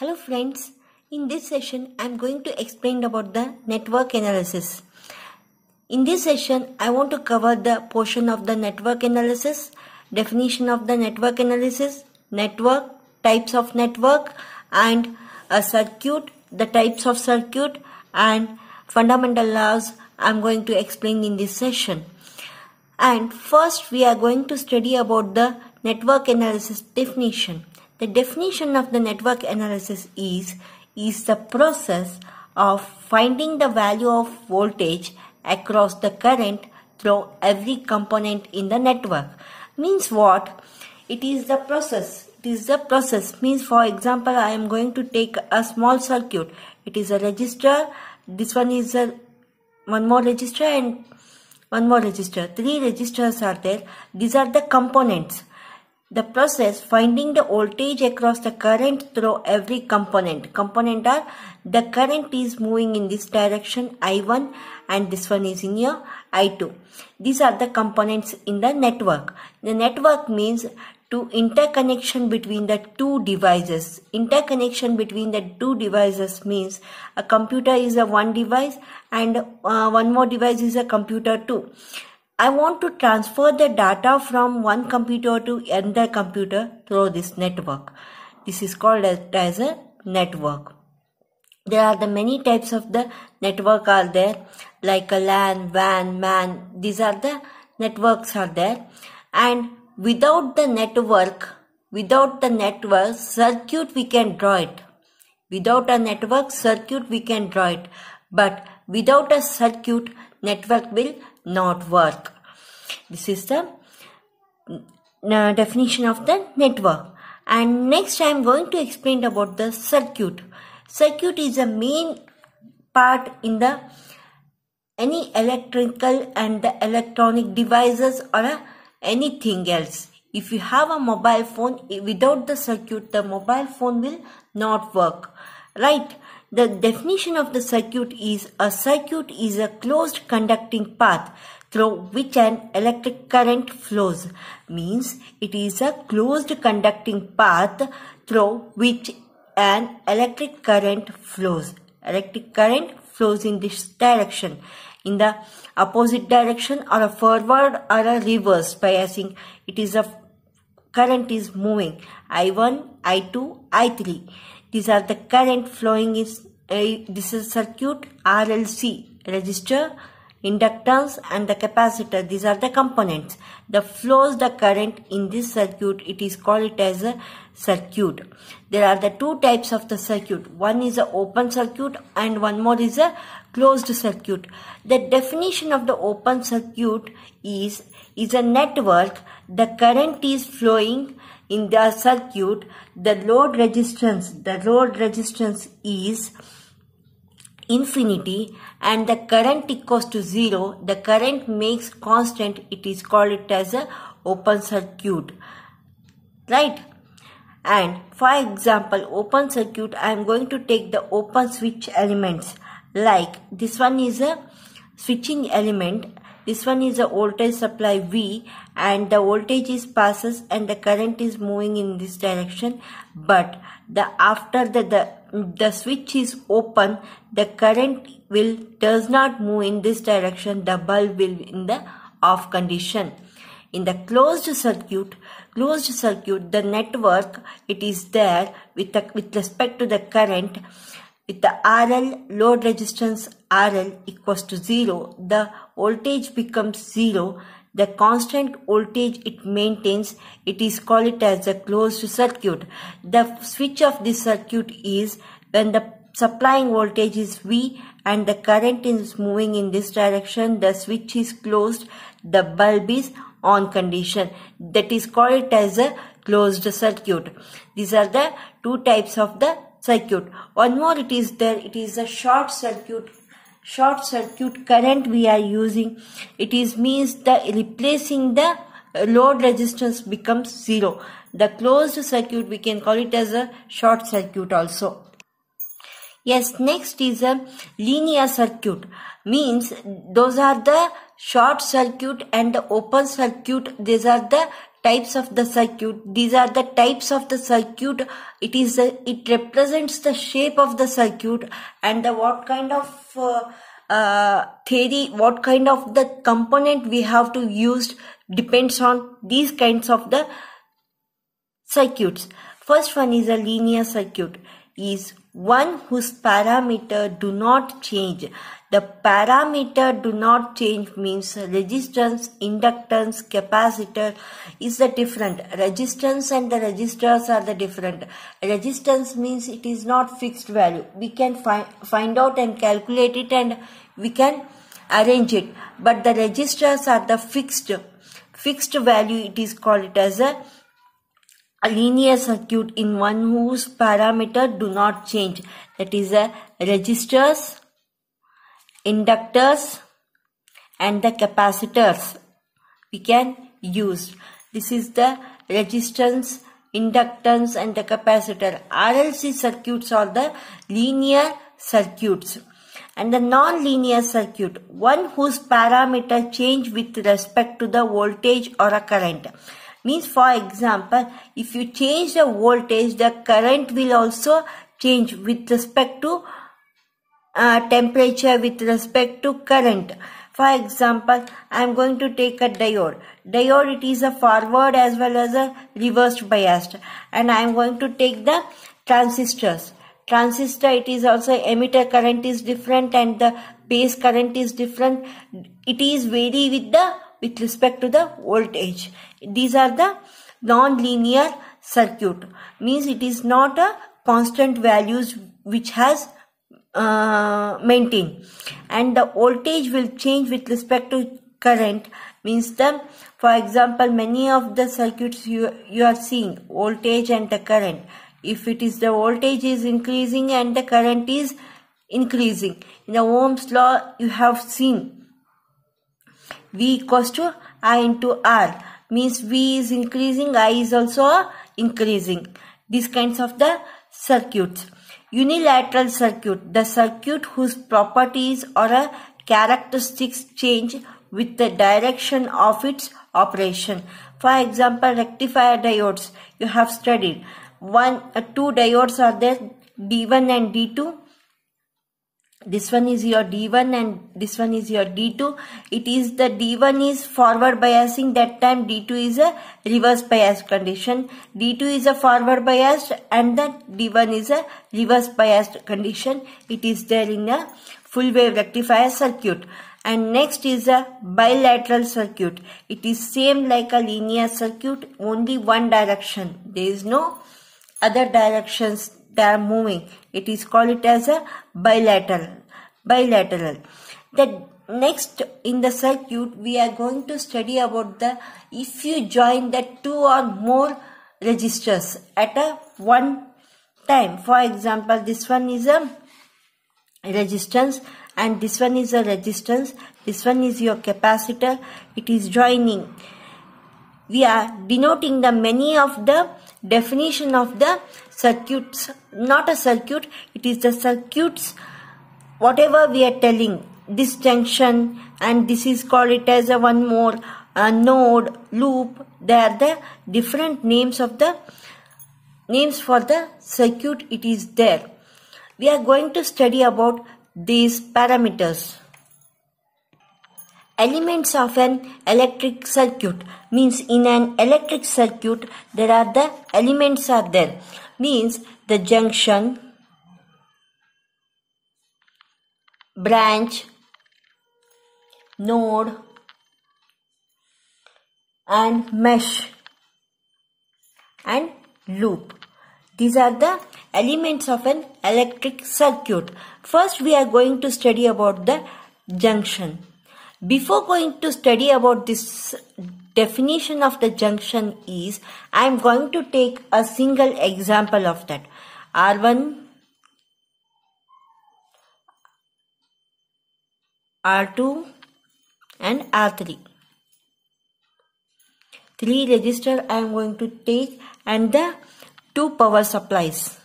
Hello friends, in this session I am going to explain about the network analysis. In this session I want to cover the portion of the network analysis, definition of the network analysis, network, types of network and a circuit, the types of circuit and fundamental laws I am going to explain in this session. And first we are going to study about the network analysis definition. The definition of the network analysis is, is the process of finding the value of voltage across the current through every component in the network. Means what? It is the process. It is the process. Means for example, I am going to take a small circuit. It is a register. This one is a one more register and one more register. Three registers are there. These are the components. The process finding the voltage across the current through every component. Component are the current is moving in this direction I1 and this one is in your I2. These are the components in the network. The network means to interconnection between the two devices. Interconnection between the two devices means a computer is a one device and uh, one more device is a computer too. I want to transfer the data from one computer to another computer through this network. This is called as, a network. There are the many types of the network are there like a LAN, WAN, MAN. These are the networks are there and without the network, without the network circuit we can draw it. Without a network circuit we can draw it. But without a circuit network will not work. This is the mm, uh, definition of the network. And next I am going to explain about the circuit. Circuit is a main part in the any electrical and the electronic devices or a, anything else. If you have a mobile phone eh, without the circuit, the mobile phone will not work. Right? The definition of the circuit is a circuit is a closed conducting path through which an electric current flows. Means it is a closed conducting path through which an electric current flows. Electric current flows in this direction. In the opposite direction or a forward or a reverse biasing. It is a current is moving. I1, I2, I3 these are the current flowing is uh, this is circuit RLC resistor inductance and the capacitor. These are the components. The flows the current in this circuit it is called it as a circuit. There are the two types of the circuit. One is a open circuit and one more is a closed circuit. The definition of the open circuit is is a network. The current is flowing in the circuit the load resistance the load resistance is infinity and the current equals to zero. The current makes constant. It is called it as a open circuit. Right? And for example open circuit i am going to take the open switch elements. Like this one is a switching element this one is the voltage supply V and the voltage is passes and the current is moving in this direction. But the after the, the, the switch is open, the current will does not move in this direction. The bulb will in the off condition. In the closed circuit, closed circuit, the network, it is there with, the, with respect to the current with the RL load resistance RL equals to 0, the voltage becomes 0. The constant voltage it maintains, it is called it as a closed circuit. The switch of this circuit is when the supplying voltage is V and the current is moving in this direction, the switch is closed, the bulb is on condition. That is called it as a closed circuit. These are the two types of the circuit. One more it is there, it is a short circuit. Short circuit current we are using. It is means the replacing the load resistance becomes zero. The closed circuit we can call it as a short circuit also. Yes, next is a linear circuit. Means those are the short circuit and the open circuit. These are the types of the circuit. These are the types of the circuit. It is a, it represents the shape of the circuit and the what kind of uh, uh, theory, what kind of the component we have to use depends on these kinds of the circuits. First one is a linear circuit is one whose parameter do not change. The parameter do not change means resistance, inductance, capacitor is the different. Resistance and the resistors are the different. Resistance means it is not fixed value. We can find, find out and calculate it and we can arrange it. But the resistors are the fixed, fixed value. It is called as a a linear circuit in one whose parameter do not change that is a resistors inductors and the capacitors we can use. This is the resistance inductance and the capacitor. RLC circuits are the linear circuits. And the non-linear circuit one whose parameter change with respect to the voltage or a current. Means for example if you change the voltage the current will also change with respect to uh, temperature with respect to current. For example i am going to take a diode. Diode it is a forward as well as a reversed biased. And i am going to take the transistors. Transistor it is also emitter current is different and the base current is different. It is vary with the with respect to the voltage. These are the non-linear circuit. Means it is not a constant values which has uh, maintained. And the voltage will change with respect to current means the for example many of the circuits you you are seeing voltage and the current if it is the voltage is increasing and the current is increasing in the ohm's law you have seen V equals to I into R means V is increasing, I is also increasing. These kinds of the circuits. Unilateral circuit, the circuit whose properties or characteristics change with the direction of its operation. For example, rectifier diodes you have studied. One, uh, two diodes are there, D1 and D2 this one is your d1 and this one is your d2 it is the d1 is forward biasing that time d2 is a reverse bias condition. D2 is a forward biased and the d1 is a reverse biased condition. It is there in a full wave rectifier circuit. And next is a bilateral circuit. It is same like a linear circuit only one direction. There is no other directions they are moving. It is called it as a bilateral. Bilateral. The next in the circuit we are going to study about the if you join the two or more resistors at a one time. For example, this one is a resistance and this one is a resistance. This one is your capacitor. It is joining. We are denoting the many of the definition of the circuits not a circuit it is the circuits whatever we are telling this junction and this is called it as a one more a node loop they are the different names of the names for the circuit it is there. We are going to study about these parameters. Elements of an electric circuit means in an electric circuit there are the elements are there. Means the junction, branch, node and mesh and loop. These are the elements of an electric circuit. First we are going to study about the junction. Before going to study about this definition of the junction is I am going to take a single example of that. R1, R2 and R3. Three register I am going to take and the two power supplies.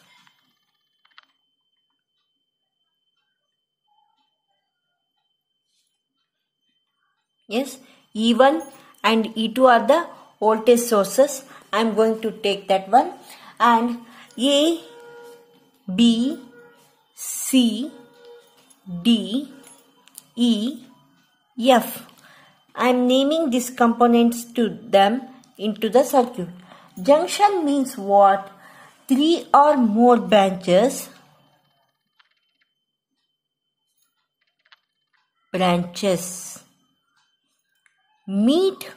Yes, E1 and E2 are the voltage sources. I am going to take that one and A, B, C, D, E, F. I am naming these components to them into the circuit. Junction means what? Three or more branches branches meet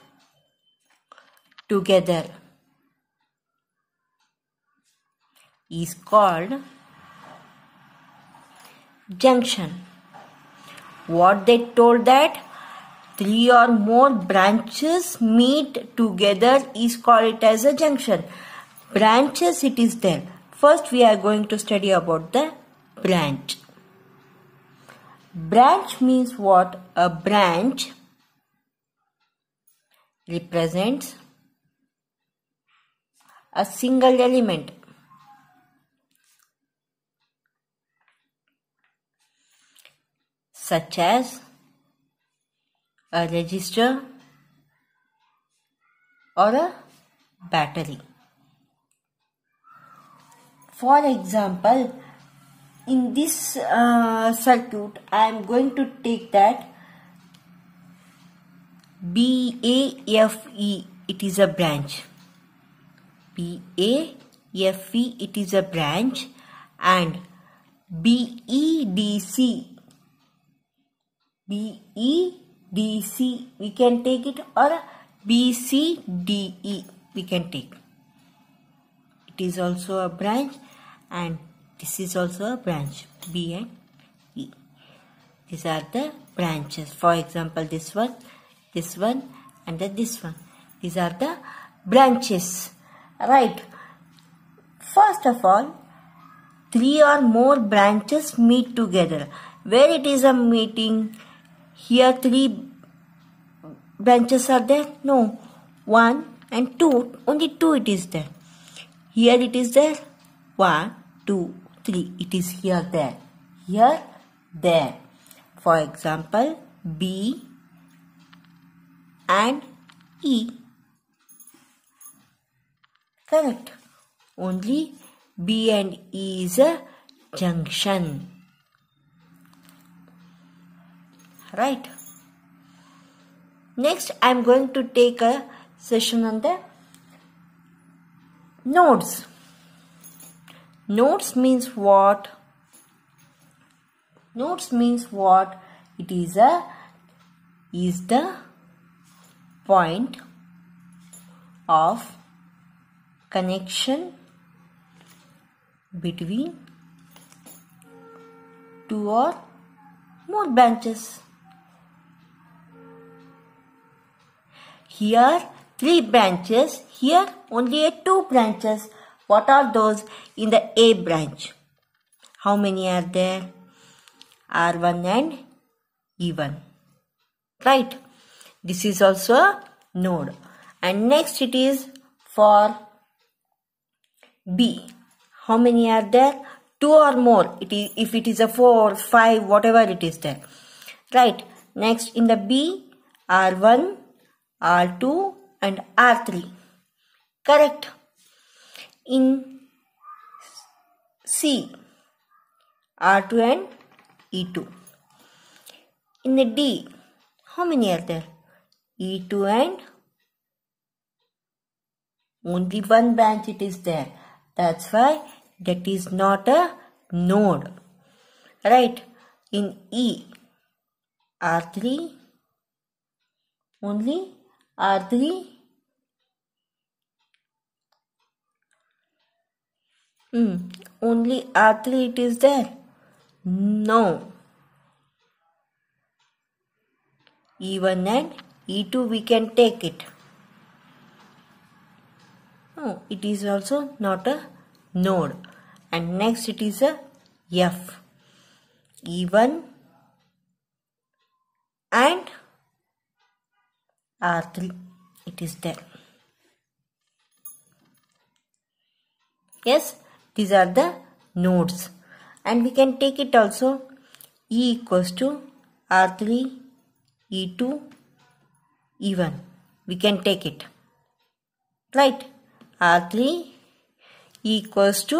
together is called junction. What they told that three or more branches meet together is called it as a junction. Branches it is there. First we are going to study about the branch. Branch means what? A branch represents a single element. Such as a register or a battery. For example, in this uh, circuit, I am going to take that BAFE, it is a branch. BAFE, it is a branch and BEDC, BEDC, we can take it or BCDE, we can take. It is also a branch and this is also a branch B and E. These are the branches. For example, this one, this one and then this one. These are the branches. Right. First of all, three or more branches meet together. Where it is a meeting, here three branches are there? No. One and two. Only two it is there. Here it is there. One, two, three. It is here there here there for example b and e correct only b and e is a junction right next i am going to take a session on the nodes Nodes means what? Nodes means what? It is a is the point of connection between two or more branches. Here three branches, here only a two branches. What are those in the A branch? How many are there? R1 and E1. Right. This is also a node. And next it is for B. How many are there? Two or more. It is, if it is a 4, 5, whatever it is there. Right. Next in the B, R1, R2 and R3. Correct in C R2 and E2. In the D, how many are there? E2 and only one branch it is there. That's why that is not a node. Right? In E, R3, only R3 Hmm. Only R3 it is there? No. E1 and E2 we can take it. No, it is also not a node. And next it is a F. E1 and R3 it is there. Yes, these are the nodes. And we can take it also E equals to R3, E2, E1. We can take it. right r3 equals to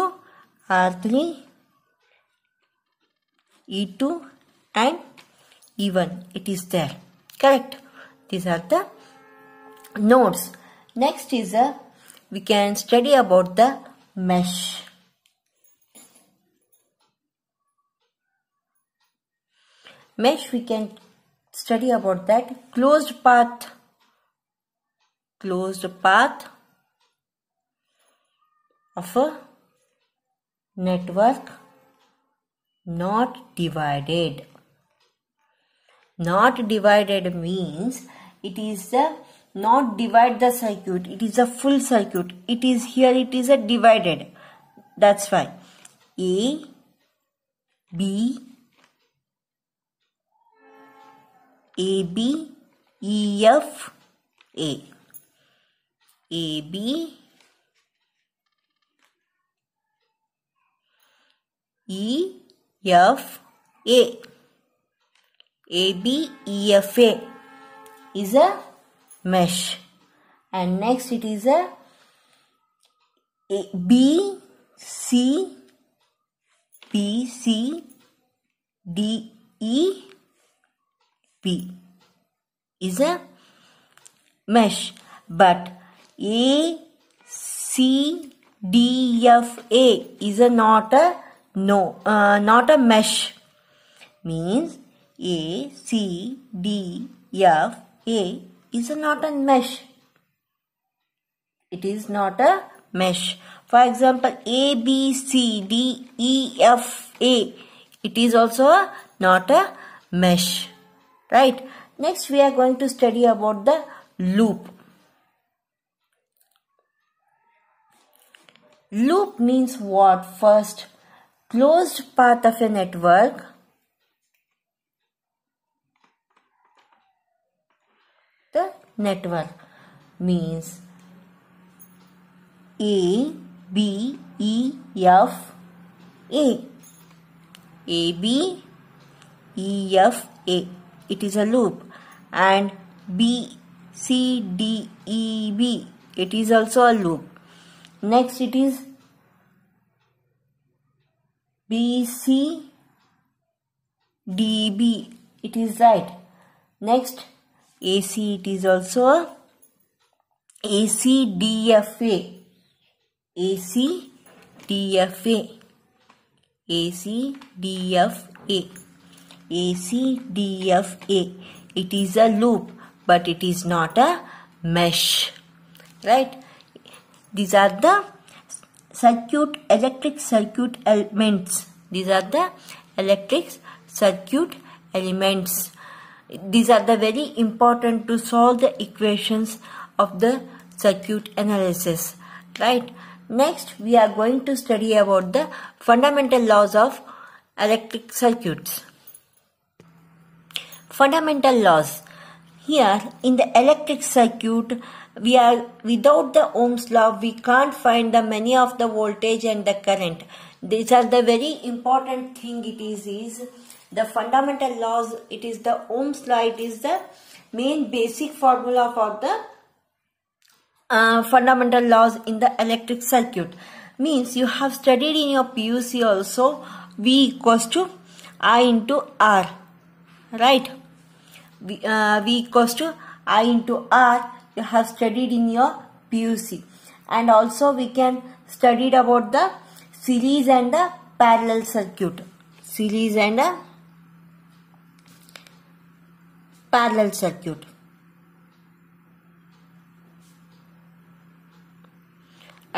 r3 e2 and e1 it is there correct these are the nodes next is a we can study about the mesh. Mesh we can study about that. Closed path. Closed path of a network not divided. Not divided means it is the not divide the circuit. It is a full circuit. It is here it is a divided. That's why. A b a B E F A. A B E F A. A B E F A is a mesh. And next it is a, a B C B C D E P is a mesh. But A C D F A is a not a no uh, not a mesh. Means A C D F A is not a mesh. It is not a mesh. For example A B C D E F A it is also a, not a mesh. Right? Next we are going to study about the loop. Loop means what? First closed path of a network the network means a b e f a. A b e f a. It is a loop. And B C D E B. It is also a loop. Next it is B C D B. It is right. Next AC it is also a AC D F A AC D F A AC D F A ACDFA. It is a loop but it is not a mesh. Right? These are the circuit, electric circuit elements. These are the electric circuit elements. These are the very important to solve the equations of the circuit analysis. Right? Next, we are going to study about the fundamental laws of electric circuits fundamental laws. Here in the electric circuit, we are without the Ohm's law, we can't find the many of the voltage and the current. These are the very important thing it is is the fundamental laws. It is the Ohm's law. It is the main basic formula for the uh, fundamental laws in the electric circuit. Means you have studied in your PUC also V equals to I into R. Right v, uh, v equals to I into R you have studied in your PUC and also we can studied about the series and the parallel circuit series and a parallel circuit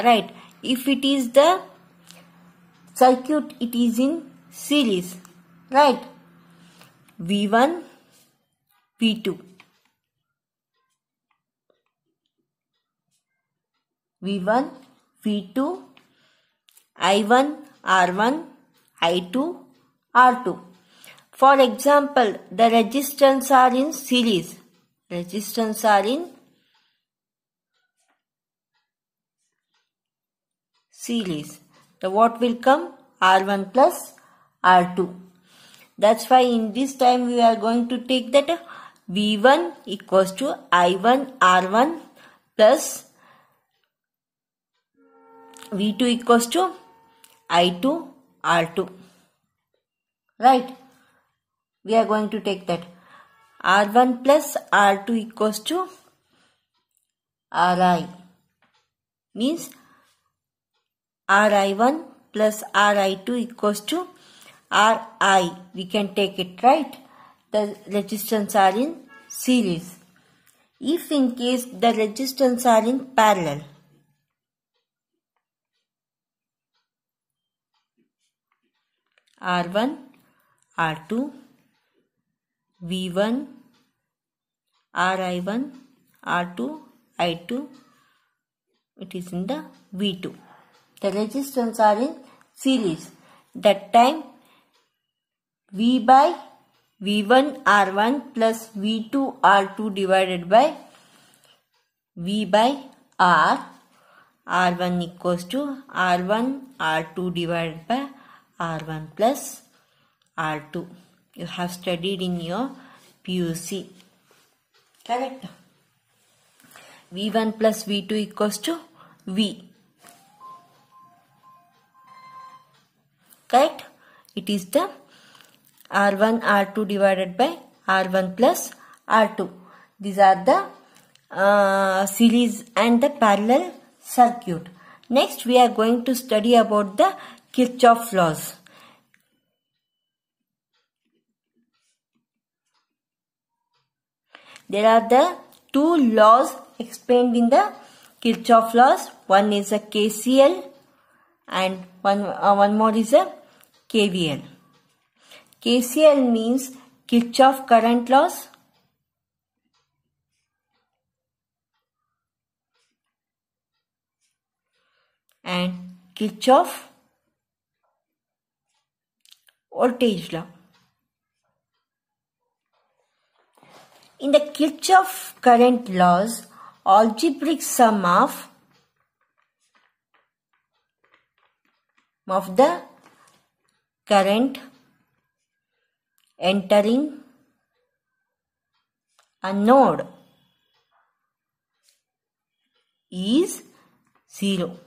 right if it is the circuit it is in series right v1 V2. V1, V2, I1, R1, I2, R2. For example, the resistance are in series. Resistance are in series. The what will come? R1 plus R2. That's why in this time we are going to take that V1 equals to I1 R1 plus V2 equals to I2 R2. Right? We are going to take that. R1 plus R2 equals to Ri. Means Ri1 plus Ri2 equals to Ri. We can take it right. The resistance are in series. If in case the resistance are in parallel, R1, R2, V1, RI1, R2, I2, it is in the V2. The resistance are in series. That time V by V1 R1 plus V2 R2 divided by V by R R1 equals to R1 R2 divided by R1 plus R2. You have studied in your PUC. Correct? V1 plus V2 equals to V. Correct? It is the R1 R2 divided by R1 plus R2. These are the uh, series and the parallel circuit. Next we are going to study about the Kirchhoff laws. There are the two laws explained in the Kirchhoff laws. One is a KCL and one, uh, one more is a KVL. KCL means Kirchhoff current laws. And Kirchhoff voltage law. In the Kirchhoff current laws, algebraic sum of of the current entering a node is 0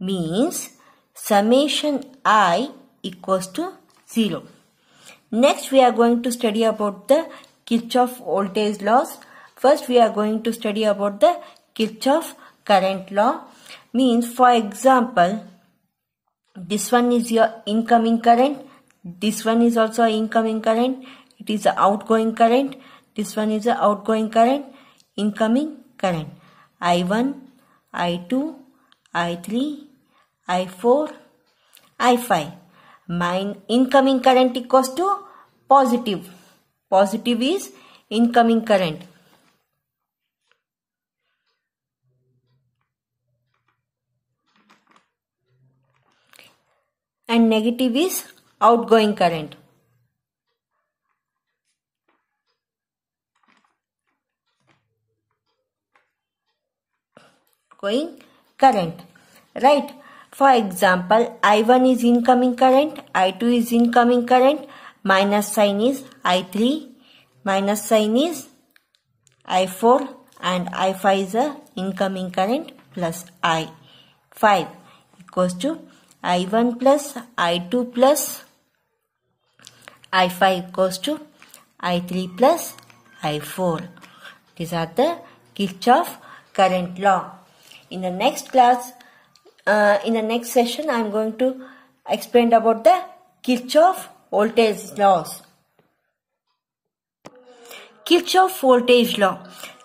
means summation i equals to 0 next we are going to study about the kirchhoff voltage laws. First we are going to study about the kirchhoff current law. Means for example this one is your incoming current this one is also incoming current it is outgoing current this one is outgoing current incoming current. I1 i2 i3 i4 i5 mine incoming current equals to positive positive is incoming current and negative is outgoing current. Going current, right? For example, I1 is incoming current, I2 is incoming current, minus sign is I3, minus sign is I4 and I5 is a incoming current plus I5 equals to I1 plus I2 plus I5 equals to I3 plus I4. These are the Kirchhoff current law. In the next class, uh, in the next session, I am going to explain about the Kirchhoff voltage laws. Kirchhoff voltage law.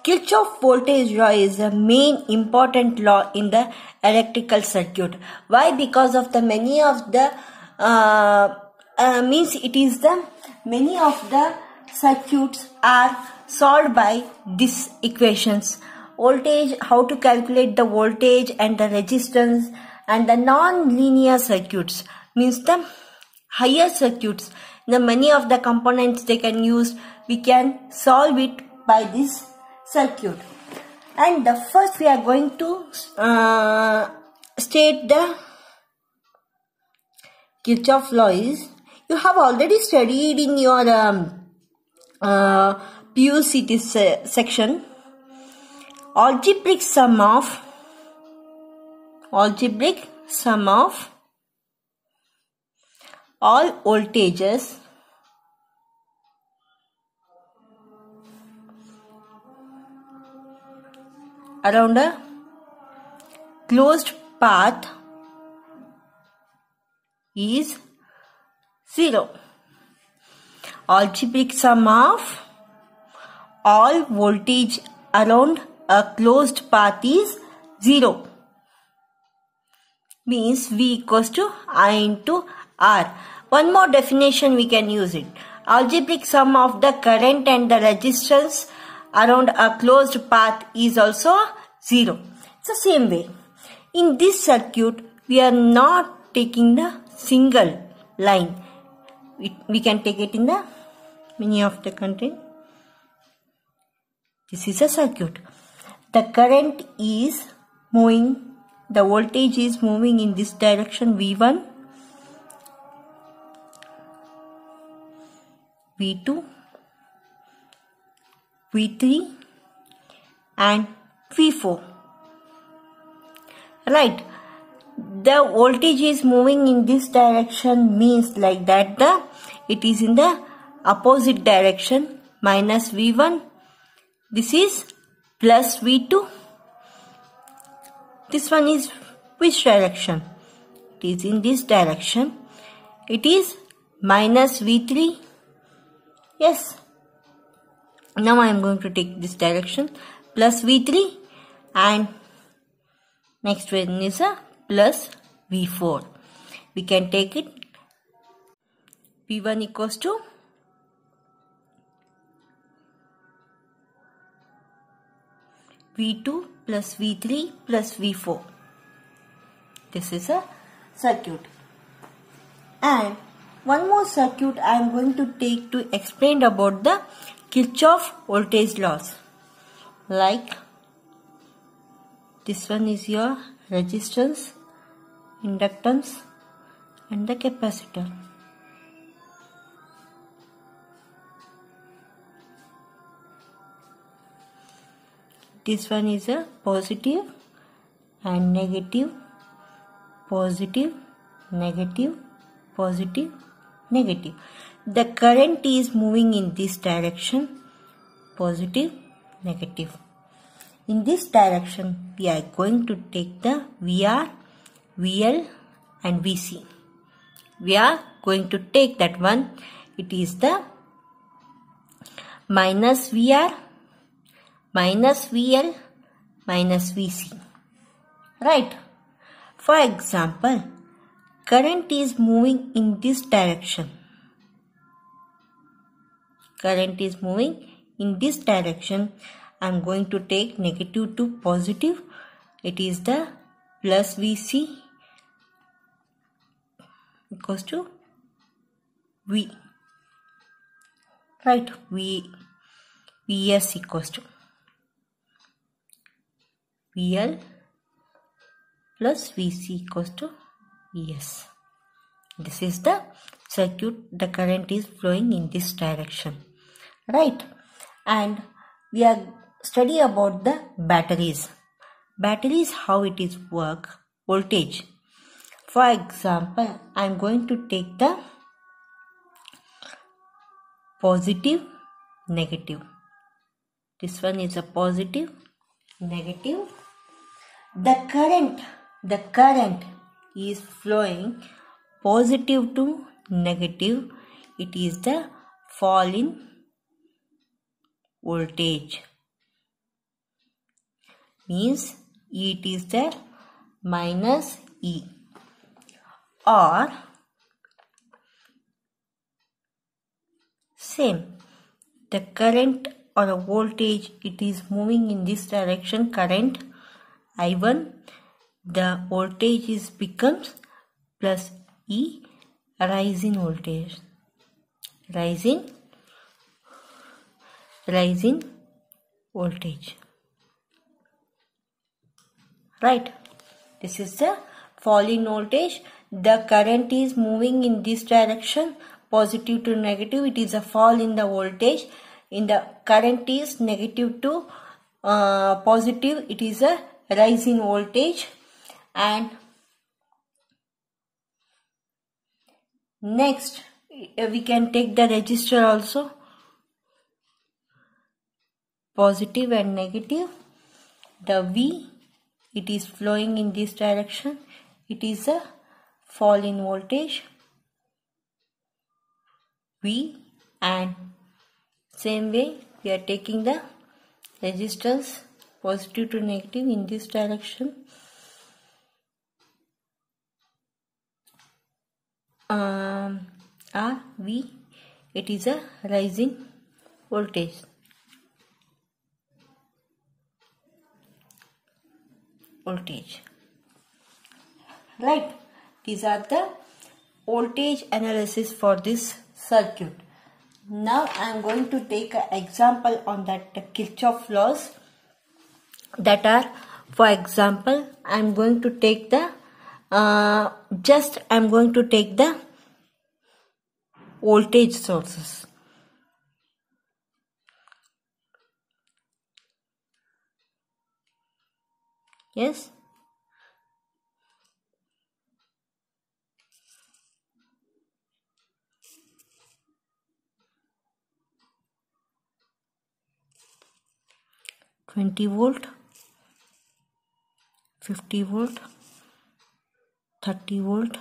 Kirchhoff voltage law is a main important law in the electrical circuit. Why? Because of the many of the uh, uh, means it is the many of the circuits are solved by these equations. Voltage, how to calculate the voltage and the resistance and the non-linear circuits means the higher circuits. The many of the components they can use, we can solve it by this circuit and the first we are going to uh, state the Kirchhoff law is you have already studied in your um, uh, PUCT se section algebraic sum of algebraic sum of all voltages around a closed path is 0. Algebraic sum of all voltage around a closed path is 0. Means V equals to I into R. One more definition we can use it. Algebraic sum of the current and the resistance around a closed path is also 0. It's the same way. In this circuit, we are not taking the single line. We, we can take it in the many of the content. This is a circuit. The current is moving, the voltage is moving in this direction V1, V2, V3 and V4. Right. The voltage is moving in this direction means like that the it is in the opposite direction minus V1. This is plus V2. This one is which direction? It is in this direction. It is minus V3. Yes. Now I am going to take this direction plus V3 and next one is a plus V4. We can take it V1 equals to V2 plus V3 plus V4. This is a circuit. And one more circuit I am going to take to explain about the Kirchhoff voltage laws. Like this one is your resistance, inductance and the capacitor. This one is a positive and negative, positive, negative, positive, negative. The current is moving in this direction, positive, negative. In this direction, we are going to take the VR, VL and VC. We are going to take that one. It is the minus VR, minus VL, minus VC. Right. For example, current is moving in this direction. Current is moving in this direction. I am going to take negative to positive. It is the plus VC equals to V. Right, V Vs equals to VL plus Vc equals to Vs. This is the circuit the current is flowing in this direction. Right. And we are study about the batteries. Batteries how it is work voltage. For example, I am going to take the positive negative. This one is a positive negative. The current the current is flowing positive to negative. It is the fall in voltage. Means it is the minus E. Or same the current or a voltage it is moving in this direction current I1 the voltage is becomes plus E rising voltage. Rising rising voltage. Right. This is the falling voltage. The current is moving in this direction. Positive to negative it is a fall in the voltage. In the current is negative to uh, positive it is a rise in voltage and next uh, we can take the resistor also positive and negative. The V it is flowing in this direction. It is a fall in voltage. V and same way we are taking the resistance positive to negative in this direction. Um, R V it is a rising voltage. Voltage. Right. These are the voltage analysis for this circuit. Now I am going to take an example on that Kirchhoff laws that are for example I am going to take the uh, just I am going to take the voltage sources. Yes 20 volt 50 volt 30 volt.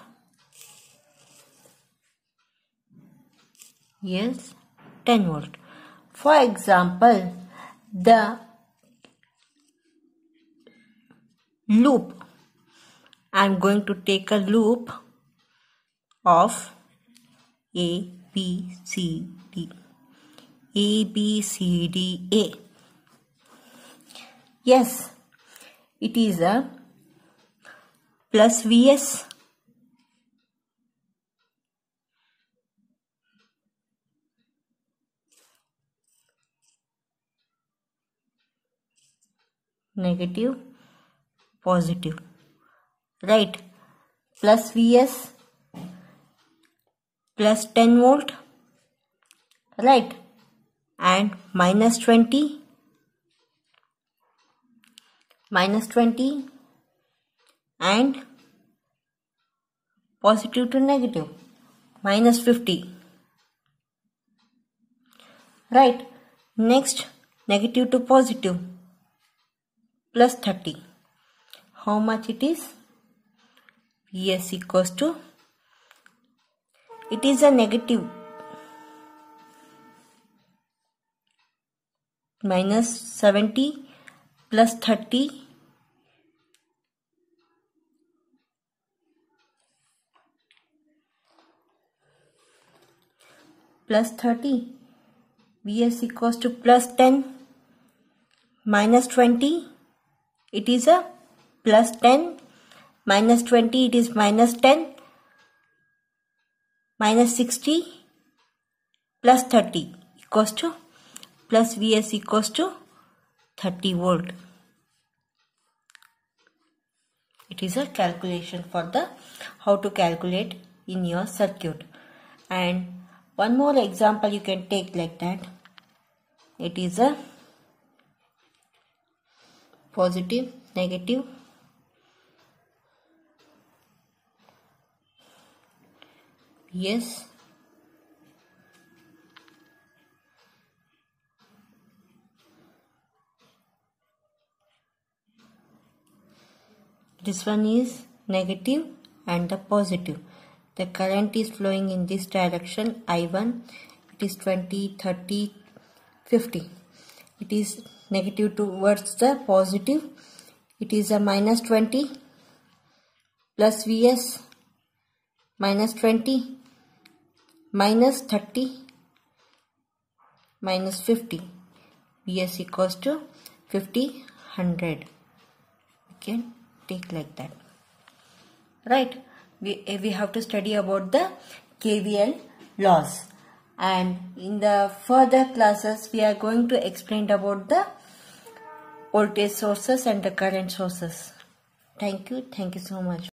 Yes 10 volt. For example the loop. I'm going to take a loop of A B C D. A B C D A Yes, it is a plus Vs. Negative positive. Right. Plus Vs plus 10 volt. Right. And minus 20 minus 20 and positive to negative minus 50 right. Next negative to positive plus 30 how much it is? Vs equals to it is a negative minus 70 plus 30 plus 30 Vs equals to plus 10 minus 20 it is a plus 10 minus 20 it is minus 10 minus 60 plus 30 equals to plus Vs equals to 30 volt. It is a calculation for the how to calculate in your circuit. And one more example you can take like that. It is a positive negative. Yes this one is negative and the positive. The current is flowing in this direction i1 it is 20 30 50 it is negative towards the positive. It is a minus 20 plus vs minus 20 minus 30 minus 50 vs equals to 50 100 okay take like that. Right? We, eh, we have to study about the KVL laws. And in the further classes we are going to explain about the voltage sources and the current sources. Thank you. Thank you so much